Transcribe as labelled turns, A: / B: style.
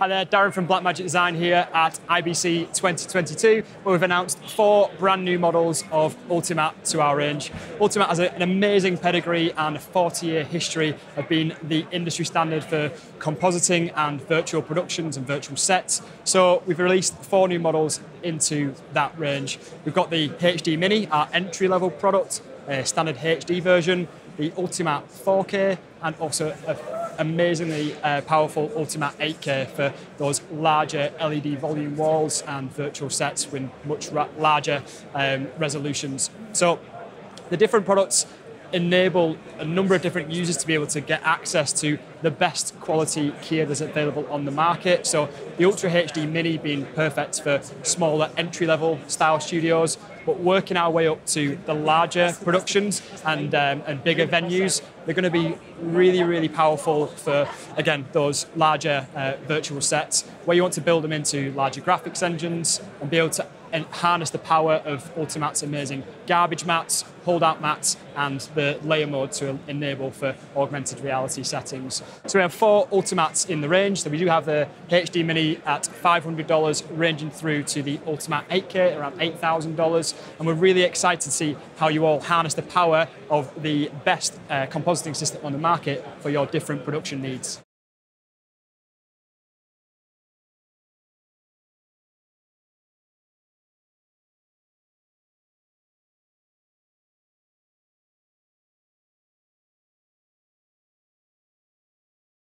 A: Hi there, Darren from Blackmagic Design here at IBC 2022, where we've announced four brand new models of Ultimatte to our range. Ultimatte has an amazing pedigree and a 40 year history of being the industry standard for compositing and virtual productions and virtual sets. So we've released four new models into that range. We've got the HD Mini, our entry level product, a standard HD version, the Ultimatte 4K, and also a amazingly uh, powerful Ultimatte 8K for those larger LED volume walls and virtual sets with much larger um, resolutions. So the different products enable a number of different users to be able to get access to the best quality gear that's available on the market. So the Ultra HD Mini being perfect for smaller entry level style studios, but working our way up to the larger productions and, um, and bigger venues. They're going to be really, really powerful for, again, those larger uh, virtual sets where you want to build them into larger graphics engines and be able to and harness the power of Ultimatte's amazing garbage mattes, hold-out mattes, and the layer mode to enable for augmented reality settings. So we have four Ultimattes in the range. So we do have the HD Mini at $500, ranging through to the Ultimatte 8K around $8,000. And we're really excited to see how you all harness the power of the best uh, compositing system on the market for your different production needs.